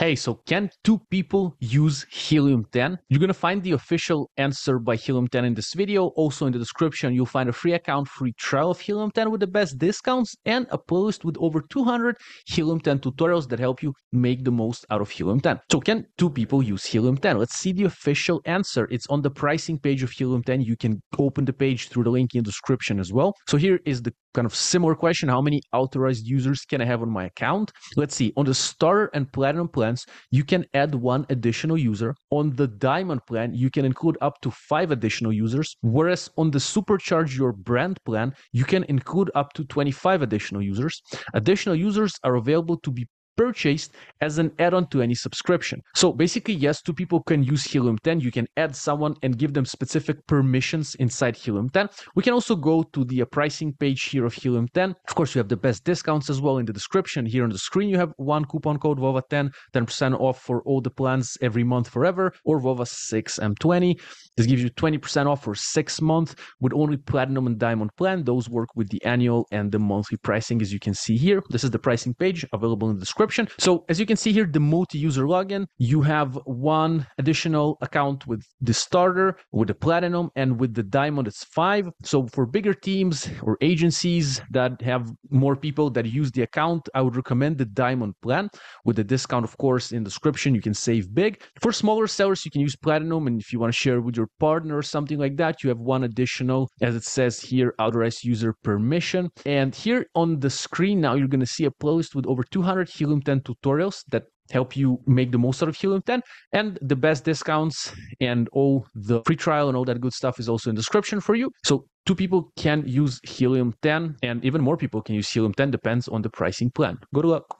Hey, so can two people use Helium 10? You're going to find the official answer by Helium 10 in this video. Also in the description, you'll find a free account, free trial of Helium 10 with the best discounts and a playlist with over 200 Helium 10 tutorials that help you make the most out of Helium 10. So can two people use Helium 10? Let's see the official answer. It's on the pricing page of Helium 10. You can open the page through the link in the description as well. So here is the kind of similar question. How many authorized users can I have on my account? Let's see. On the starter and platinum plans, you can add one additional user. On the diamond plan, you can include up to five additional users. Whereas on the supercharge your brand plan, you can include up to 25 additional users. Additional users are available to be purchased as an add-on to any subscription. So basically, yes, two people can use Helium 10. You can add someone and give them specific permissions inside Helium 10. We can also go to the uh, pricing page here of Helium 10. Of course, you have the best discounts as well in the description. Here on the screen, you have one coupon code VOVA10, 10% off for all the plans every month forever, or VOVA6M20. This gives you 20% off for six months with only platinum and diamond plan. Those work with the annual and the monthly pricing, as you can see here. This is the pricing page available in the description So as you can see here, the multi-user login, you have one additional account with the starter, with the platinum, and with the diamond, it's five. So for bigger teams or agencies that have more people that use the account, I would recommend the diamond plan with the discount, of course, in the description. You can save big. For smaller sellers, you can use platinum. And if you want to share with your partner or something like that, you have one additional, as it says here, authorized user permission. And here on the screen now, you're going to see a playlist with over 200 Helium 10 tutorials that help you make the most out of Helium 10. And the best discounts and all the free trial and all that good stuff is also in description for you. So two people can use Helium 10 and even more people can use Helium 10, depends on the pricing plan. Good luck.